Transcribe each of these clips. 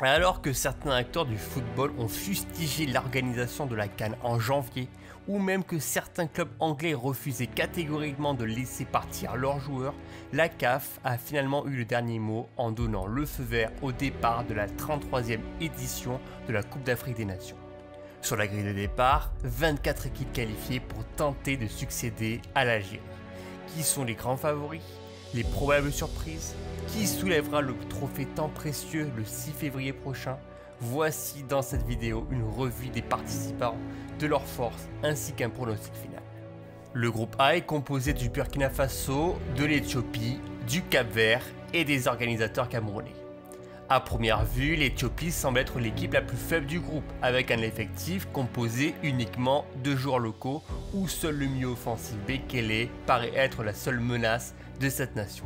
Alors que certains acteurs du football ont fustigé l'organisation de la Cannes en janvier, ou même que certains clubs anglais refusaient catégoriquement de laisser partir leurs joueurs, la CAF a finalement eu le dernier mot en donnant le feu vert au départ de la 33e édition de la Coupe d'Afrique des Nations. Sur la grille de départ, 24 équipes qualifiées pour tenter de succéder à l'Algérie. Qui sont les grands favoris? Les probables surprises Qui soulèvera le trophée tant précieux le 6 février prochain? Voici dans cette vidéo une revue des participants, de leurs forces ainsi qu'un pronostic final. Le groupe A est composé du Burkina Faso, de l'Éthiopie, du Cap Vert et des organisateurs camerounais. A première vue, l'Éthiopie semble être l'équipe la plus faible du groupe, avec un effectif composé uniquement de joueurs locaux où seul le milieu offensif Bekele paraît être la seule menace de cette nation.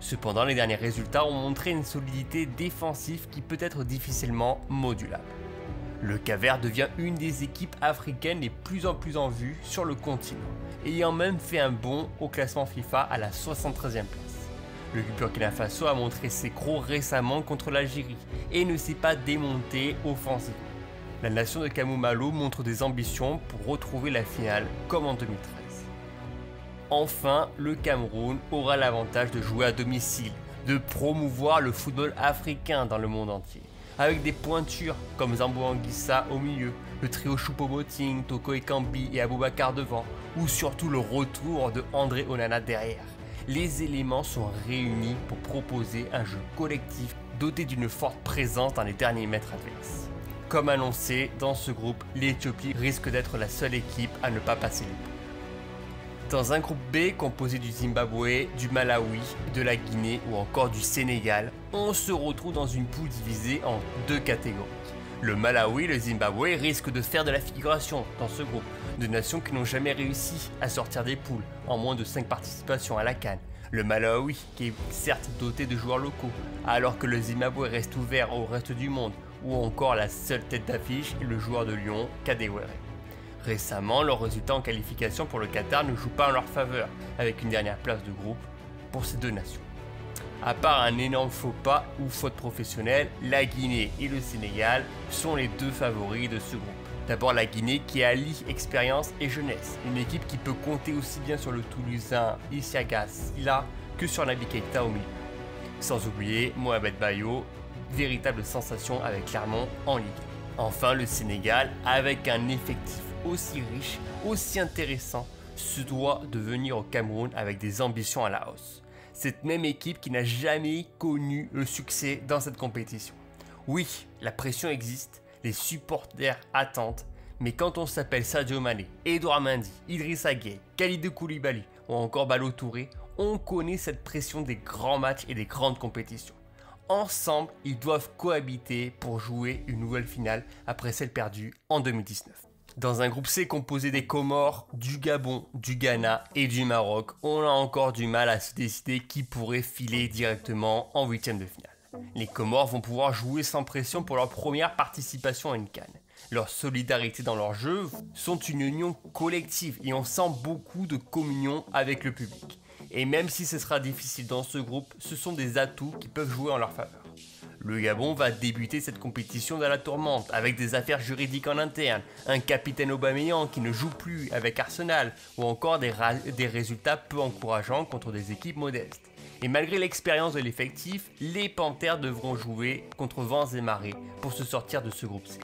Cependant, les derniers résultats ont montré une solidité défensive qui peut être difficilement modulable. Le Caver devient une des équipes africaines les plus en plus en vue sur le continent, ayant même fait un bond au classement FIFA à la 73e place. Le Burkina Faso a montré ses crocs récemment contre l'Algérie et ne s'est pas démonté offensivement. La nation de Kamumalo montre des ambitions pour retrouver la finale comme en 2013. Enfin, le Cameroun aura l'avantage de jouer à domicile, de promouvoir le football africain dans le monde entier. Avec des pointures comme Zambo Anguissa au milieu, le trio Choupo-Moting, Toko Ekambi et Aboubakar devant, ou surtout le retour de André Onana derrière les éléments sont réunis pour proposer un jeu collectif doté d'une forte présence dans les derniers mètres adverses. Comme annoncé, dans ce groupe, l'Éthiopie risque d'être la seule équipe à ne pas passer les poules. Dans un groupe B composé du Zimbabwe, du Malawi, de la Guinée ou encore du Sénégal, on se retrouve dans une poule divisée en deux catégories. Le Malawi et le Zimbabwe risquent de faire de la figuration dans ce groupe, de nations qui n'ont jamais réussi à sortir des poules en moins de 5 participations à la Cannes. Le Malawi, qui est certes doté de joueurs locaux, alors que le Zimbabwe reste ouvert au reste du monde, ou encore la seule tête d'affiche est le joueur de Lyon, Kadewere. Récemment, leurs résultats en qualification pour le Qatar ne jouent pas en leur faveur, avec une dernière place de groupe pour ces deux nations. À part un énorme faux pas ou faute professionnelle, la Guinée et le Sénégal sont les deux favoris de ce groupe. D'abord la Guinée qui allie expérience et jeunesse, une équipe qui peut compter aussi bien sur le Toulousain Isiaga Silla que sur Nabi Keita au milieu. Sans oublier Mohamed Bayo, véritable sensation avec Clermont en Ligue. Enfin le Sénégal, avec un effectif aussi riche, aussi intéressant, se doit de venir au Cameroun avec des ambitions à la hausse. Cette même équipe qui n'a jamais connu le succès dans cette compétition. Oui, la pression existe, les supporters attendent. Mais quand on s'appelle Sadio Mané, Edouard Mendy, Idrissa Gueye, Khalid Koulibaly ou encore Balo Touré, on connaît cette pression des grands matchs et des grandes compétitions. Ensemble, ils doivent cohabiter pour jouer une nouvelle finale après celle perdue en 2019. Dans un groupe C composé des Comores, du Gabon, du Ghana et du Maroc, on a encore du mal à se décider qui pourrait filer directement en huitième de finale. Les Comores vont pouvoir jouer sans pression pour leur première participation à une canne. Leur solidarité dans leur jeu sont une union collective et on sent beaucoup de communion avec le public. Et même si ce sera difficile dans ce groupe, ce sont des atouts qui peuvent jouer en leur faveur. Le Gabon va débuter cette compétition dans la tourmente avec des affaires juridiques en interne, un capitaine Aubameyang qui ne joue plus avec Arsenal ou encore des, résultats peu encourageants contre des équipes modestes. Et malgré l'expérience de l'effectif, les Panthères devront jouer contre vents et marées pour se sortir de ce groupe C.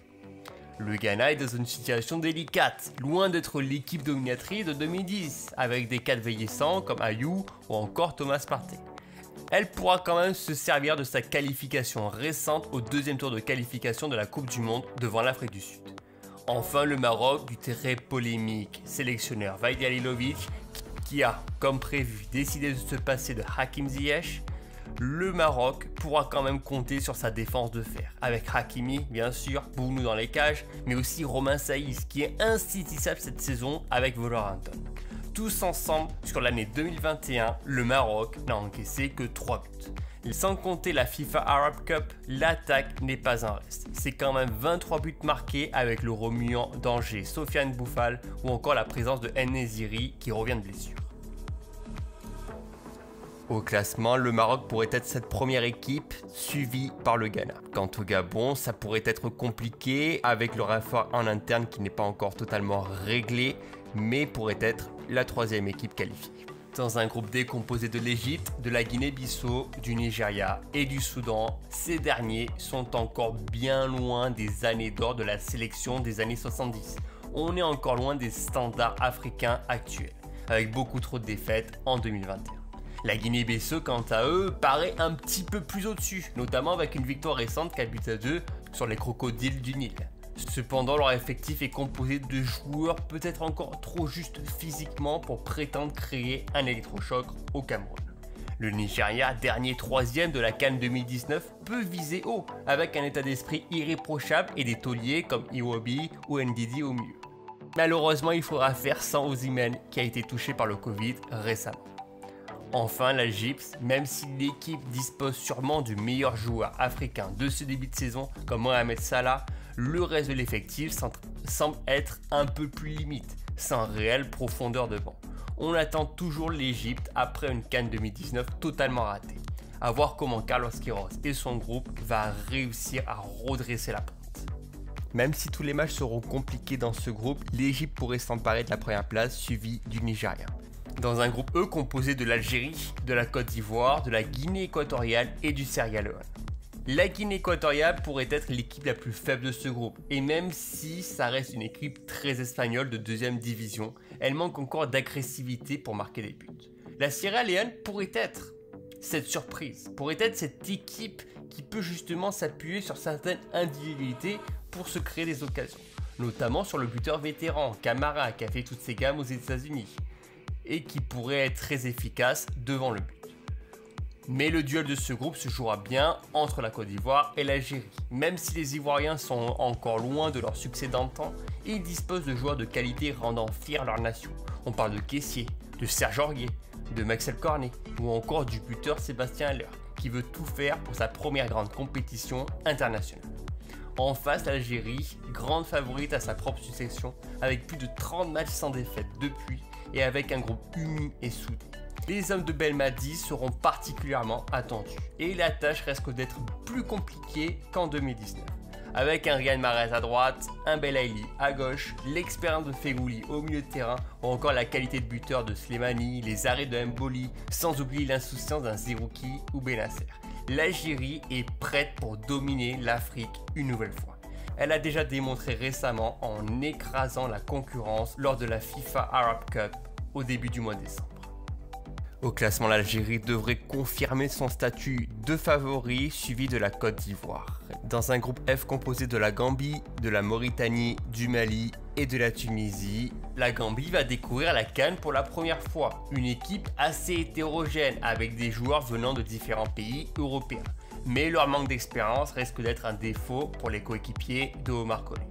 Le Ghana est dans une situation délicate, loin d'être l'équipe dominatrice de 2010, avec des cas vieillissants comme Ayou ou encore Thomas Partey. Elle pourra quand même se servir de sa qualification récente au deuxième tour de qualification de la Coupe du Monde devant l'Afrique du Sud. Enfin, le Maroc, du très polémique sélectionneur Vaidi Alilovic, qui a, comme prévu, décidé de se passer de Hakim Ziyech, le Maroc pourra quand même compter sur sa défense de fer. Avec Hakimi, bien sûr, Bounou dans les cages, mais aussi Romain Saïs qui est insaisissable cette saison avec Wolverhampton. Tous ensemble, sur l'année 2021, le Maroc n'a encaissé que 3 buts. Sans compter la FIFA Arab Cup, l'attaque n'est pas un reste. C'est quand même 23 buts marqués avec le remuant danger Sofiane Bouffal ou encore la présence de Nesiri qui revient de blessure. Au classement, le Maroc pourrait être cette première équipe suivie par le Ghana. Quant au Gabon, ça pourrait être compliqué avec le renfort en interne qui n'est pas encore totalement réglé, mais pourrait être la troisième équipe qualifiée. Dans un groupe D composé de l'Égypte, de la Guinée-Bissau, du Nigeria et du Soudan, ces derniers sont encore bien loin des années d'or de la sélection des années 70. On est encore loin des standards africains actuels, avec beaucoup trop de défaites en 2021. La Guinée-Bissau, quant à eux, paraît un petit peu plus au-dessus, notamment avec une victoire récente 4 buts à 2 sur les crocodiles du Nil. Cependant, leur effectif est composé de joueurs peut-être encore trop justes physiquement pour prétendre créer un électrochoc au Cameroun. Le Nigeria, dernier troisième de la Cannes 2019, peut viser haut, avec un état d'esprit irréprochable et des tauliers comme Iwobi ou Ndidi au mieux. Malheureusement, il faudra faire sans Ozymen qui a été touché par le Covid récemment. Enfin, la Gypse, même si l'équipe dispose sûrement du meilleur joueur africain de ce début de saison, comme Mohamed Salah, le reste de l'effectif semble être un peu plus limite, sans réelle profondeur de banc. On attend toujours l'Egypte après une Cannes 2019 totalement ratée. A voir comment Carlos Queiroz et son groupe va réussir à redresser la pente. Même si tous les matchs seront compliqués dans ce groupe, l'Egypte pourrait s'emparer de la première place suivie du Nigeria dans un groupe E composé de l'Algérie, de la Côte d'Ivoire, de la Guinée équatoriale et du Sierra Leone. La Guinée équatoriale pourrait être l'équipe la plus faible de ce groupe, et même si ça reste une équipe très espagnole de deuxième division, elle manque encore d'agressivité pour marquer des buts. La Sierra Leone pourrait être cette surprise, pourrait être cette équipe qui peut justement s'appuyer sur certaines individualités pour se créer des occasions, notamment sur le buteur vétéran Camara qui a fait toutes ses gammes aux États-Unis, et qui pourrait être très efficace devant le but. Mais le duel de ce groupe se jouera bien entre la Côte d'Ivoire et l'Algérie. Même si les Ivoiriens sont encore loin de leur succès d'antan, ils disposent de joueurs de qualité rendant fiers leur nation. On parle de Caissier, de Serge Aurier, de Maxel Cornet ou encore du buteur Sébastien Haller, qui veut tout faire pour sa première grande compétition internationale. En face, l'Algérie, grande favorite à sa propre succession, avec plus de 30 matchs sans défaite depuis et avec un groupe uni et soudé. Les hommes de Belmadi seront particulièrement attendus et la tâche risque d'être plus compliquée qu'en 2019. Avec un Ryan Marais à droite, un Belaïli à gauche, l'expérience de Fegouli au milieu de terrain ou encore la qualité de buteur de Slimani, les arrêts de Mboli, sans oublier l'insouciance d'un Zerouki ou Benasser. L'Algérie est prête pour dominer l'Afrique une nouvelle fois. Elle a déjà démontré récemment en écrasant la concurrence lors de la FIFA Arab Cup au début du mois de décembre. Au classement, l'Algérie devrait confirmer son statut de favori suivi de la Côte d'Ivoire. Dans un groupe F composé de la Gambie, de la Mauritanie, du Mali et de la Tunisie, la Gambie va découvrir la Cannes pour la première fois. Une équipe assez hétérogène avec des joueurs venant de différents pays européens mais leur manque d'expérience risque d'être un défaut pour les coéquipiers de Omar Colley.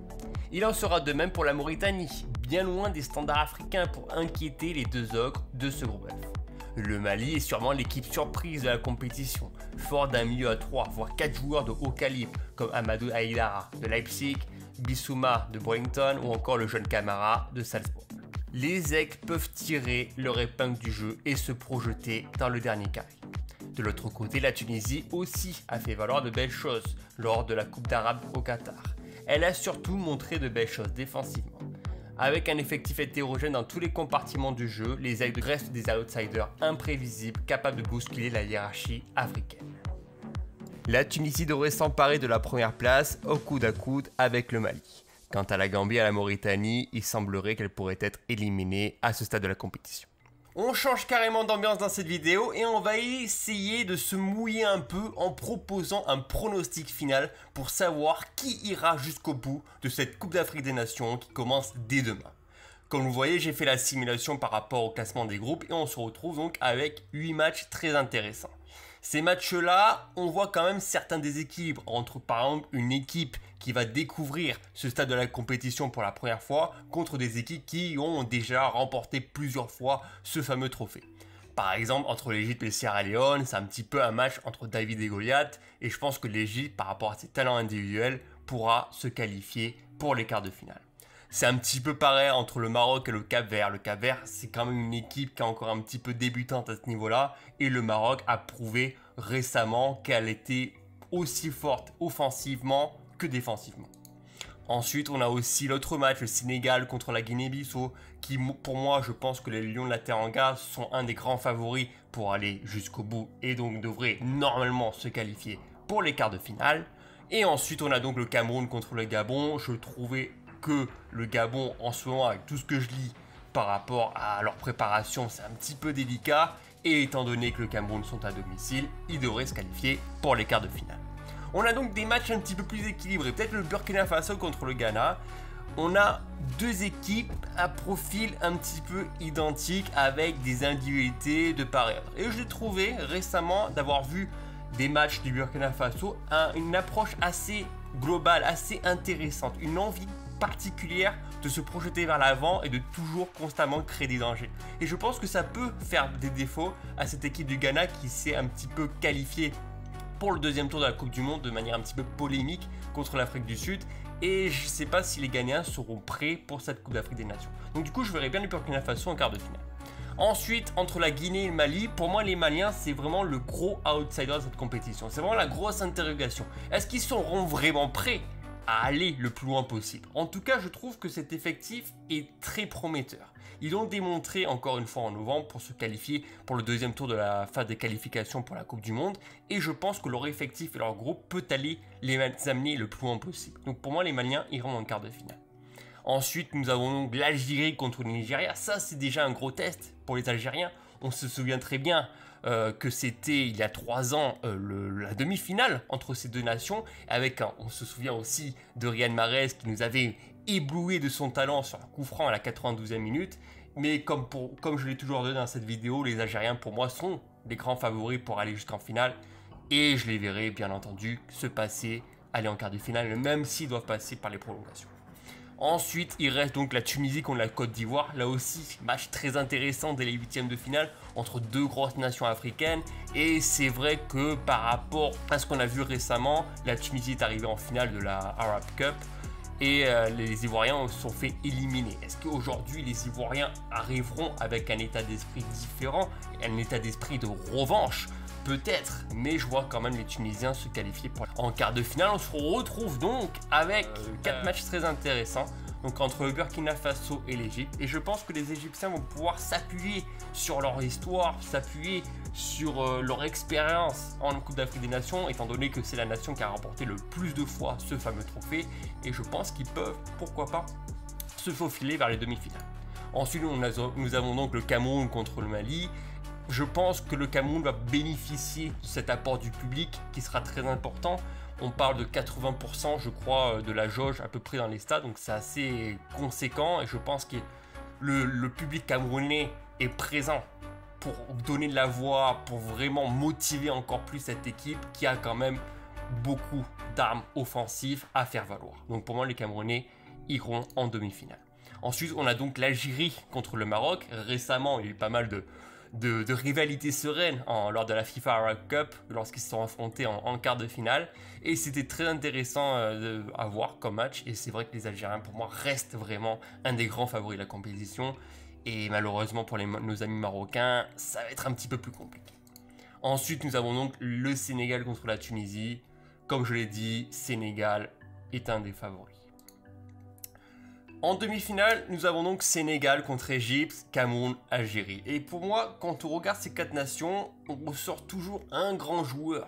Il en sera de même pour la Mauritanie, bien loin des standards africains pour inquiéter les deux ogres de ce groupe F. Le Mali est sûrement l'équipe surprise de la compétition, fort d'un milieu à 3 voire 4 joueurs de haut calibre comme Amadou Aïdara de Leipzig, Bissouma de Brington ou encore le jeune Camara de Salzbourg. Les aigles peuvent tirer leur épingle du jeu et se projeter dans le dernier carré. De l'autre côté, la Tunisie aussi a fait valoir de belles choses lors de la Coupe d'Arabe au Qatar. Elle a surtout montré de belles choses défensivement. Avec un effectif hétérogène dans tous les compartiments du jeu, les Aigles restent des outsiders imprévisibles capables de bousculer la hiérarchie africaine. La Tunisie devrait s'emparer de la première place au coude à coude avec le Mali. Quant à la Gambie et à la Mauritanie, il semblerait qu'elle pourrait être éliminée à ce stade de la compétition. On change carrément d'ambiance dans cette vidéo et on va essayer de se mouiller un peu en proposant un pronostic final pour savoir qui ira jusqu'au bout de cette Coupe d'Afrique des Nations qui commence dès demain. Comme vous voyez, j'ai fait la simulation par rapport au classement des groupes et on se retrouve donc avec 8 matchs très intéressants. Ces matchs-là, on voit quand même certains déséquilibres entre par exemple une équipe qui va découvrir ce stade de la compétition pour la première fois contre des équipes qui ont déjà remporté plusieurs fois ce fameux trophée. Par exemple, entre l'Égypte et Sierra Leone, c'est un petit peu un match entre David et Goliath, et je pense que l'Égypte, par rapport à ses talents individuels, pourra se qualifier pour les quarts de finale. c'est un petit peu pareil entre le Maroc et le Cap Vert. Le Cap Vert, c'est quand même une équipe qui est encore un petit peu débutante à ce niveau-là. Et le Maroc a prouvé récemment qu'elle était aussi forte offensivement que défensivement. Ensuite, on a aussi l'autre match, le Sénégal contre la Guinée-Bissau, qui pour moi, je pense que les Lions de la Teranga sont un des grands favoris pour aller jusqu'au bout et donc devraient normalement se qualifier pour les quarts de finale. Et ensuite, on a donc le Cameroun contre le Gabon. Je trouvais que le Gabon, en ce moment, avec tout ce que je lis par rapport à leur préparation, c'est un petit peu délicat. Et étant donné que le Cameroun sont à domicile, ils devraient se qualifier pour les quarts de finale. On a donc des matchs un petit peu plus équilibrés. Peut-être le Burkina Faso contre le Ghana. On a deux équipes à profil un petit peu identique avec des individualités de part et Et je l'ai trouvé récemment d'avoir vu des matchs du Burkina Faso une approche assez globale, assez intéressante, une envie particulière de se projeter vers l'avant et de toujours constamment créer des dangers. Et je pense que ça peut faire des défauts à cette équipe du Ghana qui s'est un petit peu qualifiée pour le deuxième tour de la Coupe du Monde de manière un petit peu polémique contre l'Afrique du Sud. Et je ne sais pas si les Ghanéens seront prêts pour cette Coupe d'Afrique des Nations. Donc du coup, je verrai bien le Burkina Faso en quart de finale. Ensuite, entre la Guinée et le Mali, pour moi, les Maliens, c'est vraiment le gros outsider de cette compétition. C'est vraiment la grosse interrogation. Est-ce qu'ils seront vraiment prêts à aller le plus loin possible. En tout cas, je trouve que cet effectif est très prometteur. Ils l'ont démontré encore une fois en novembre pour se qualifier pour le deuxième tour de la phase des qualifications pour la Coupe du Monde. Et je pense que leur effectif et leur groupe peut aller les amener le plus loin possible. Donc pour moi, les Maliens iront en quart de finale. Ensuite, nous avons l'Algérie contre le Nigeria. Ça, c'est déjà un gros test pour les Algériens. On se souvient très bien euh, que c'était il y a trois ans euh, la demi-finale entre ces deux nations, avec, on se souvient aussi de Riyad Mahrez qui nous avait ébloui de son talent sur un coup franc à la 92e minute. Mais comme, pour, comme je l'ai toujours dit dans cette vidéo, les Algériens pour moi sont des grands favoris pour aller jusqu'en finale. Et je les verrai bien entendu se passer, aller en quart de finale, même s'ils doivent passer par les prolongations. Ensuite, il reste donc la Tunisie contre la Côte d'Ivoire. Là aussi, match très intéressant dès les huitièmes de finale entre deux grosses nations africaines. Et c'est vrai que par rapport à ce qu'on a vu récemment, la Tunisie est arrivée en finale de la Arab Cup et euh, les Ivoiriens se sont fait éliminer. Est-ce qu'aujourd'hui les Ivoiriens arriveront avec un état d'esprit différent, un état d'esprit de revanche? Peut-être, mais je vois quand même les Tunisiens se qualifier pour... en quart de finale. On se retrouve donc avec euh, quatre matchs très intéressants. Donc entre le Burkina Faso et l'Égypte. Et je pense que les Égyptiens vont pouvoir s'appuyer sur leur histoire, s'appuyer sur euh, leur expérience en Coupe d'Afrique des Nations, étant donné que c'est la nation qui a remporté le plus de fois ce fameux trophée. Et je pense qu'ils peuvent, pourquoi pas, se faufiler vers les demi-finales. Ensuite, nous avons donc le Cameroun contre le Mali je pense que le Cameroun va bénéficier de cet apport du public qui sera très important. On parle de 80% je crois euh, de la jauge à peu près dans les stades, donc c'est assez conséquent et je pense que le, public camerounais est présent pour donner de la voix, pour vraiment motiver encore plus cette équipe qui a quand même beaucoup d'armes offensives à faire valoir. Donc pour moi les Camerounais iront en demi-finale. Ensuite on a donc l'Algérie contre le Maroc. Récemment il y a eu pas mal de, de, rivalité sereine lors de la FIFA Arab Cup lorsqu'ils se sont affrontés en, quart de finale. Et c'était très intéressant euh, à voir comme match. Et c'est vrai que les Algériens, pour moi, restent vraiment un des grands favoris de la compétition. Et malheureusement pour nos amis marocains, ça va être un petit peu plus compliqué. Ensuite, nous avons donc le Sénégal contre la Tunisie. Comme je l'ai dit, Sénégal est un des favoris. En demi-finale, nous avons donc Sénégal contre Égypte, Cameroun, Algérie. Et pour moi, quand on regarde ces quatre nations, on ressort toujours un grand joueur.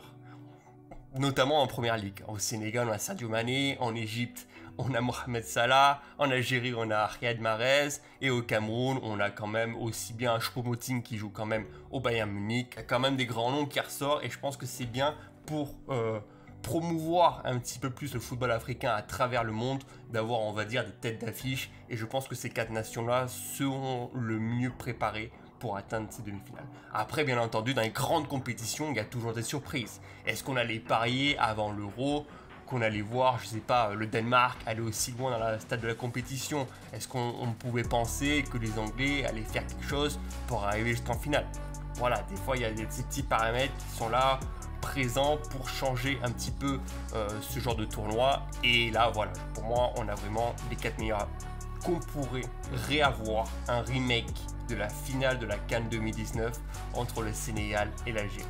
Notamment en première ligue. Au Sénégal, on a Sadio Mané. En Égypte, on a Mohamed Salah. En Algérie, on a Riyad Mahrez. Et au Cameroun, on a quand même aussi bien Choupo-Moting qui joue quand même au Bayern Munich. Il y a quand même des grands noms qui ressortent. Et je pense que c'est bien pour... Euh, promouvoir un petit peu plus le football africain à travers le monde, d'avoir, on va dire, des têtes d'affiche. Et je pense que ces quatre nations-là seront le mieux préparées pour atteindre ces demi-finales. Après, bien entendu, dans les grandes compétitions, il y a toujours des surprises. Est-ce qu'on allait parier avant l'Euro? Qu'on allait voir, je sais pas, le Danemark aller aussi loin dans la stade de la compétition? Est-ce qu'on pouvait penser que les Anglais allaient faire quelque chose pour arriver jusqu'en finale? Voilà, des fois il y a des, petits paramètres qui sont là présent pour changer un petit peu euh, ce genre de tournoi. Et là, voilà, pour moi, on a vraiment les quatre meilleurs qu'on pourrait réavoir un remake de la finale de la Cannes 2019 entre le Sénégal et l'Algérie.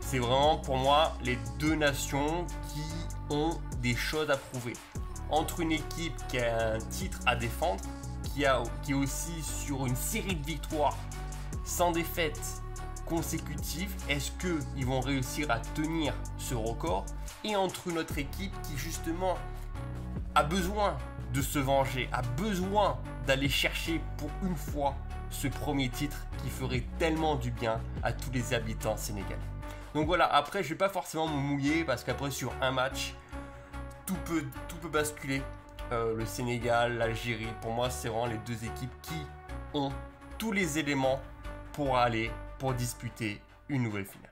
C'est vraiment pour moi les deux nations qui ont des choses à prouver. Entre une équipe qui a un titre à défendre, qui, a, qui est aussi sur une série de victoires sans défaite consécutives, est-ce qu'ils vont réussir à tenir ce record Et entre une autre équipe qui justement a besoin de se venger, a besoin d'aller chercher pour une fois ce premier titre qui ferait tellement du bien à tous les habitants sénégalais. Donc voilà, après je vais pas forcément me mouiller parce qu'après sur un match, tout peut, tout peut basculer. Euh, le Sénégal, l'Algérie, pour moi c'est vraiment les deux équipes qui ont tous les éléments pour aller, pour disputer une nouvelle finale.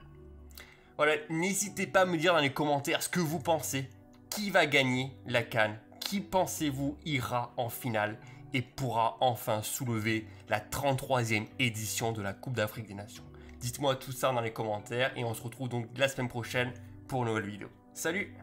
Voilà, n'hésitez pas à me dire dans les commentaires ce que vous pensez. Qui va gagner la Cannes? Qui pensez-vous ira en finale et pourra enfin soulever la 33e édition de la Coupe d'Afrique des Nations? Dites-moi tout ça dans les commentaires et on se retrouve donc la semaine prochaine pour une nouvelle vidéo. Salut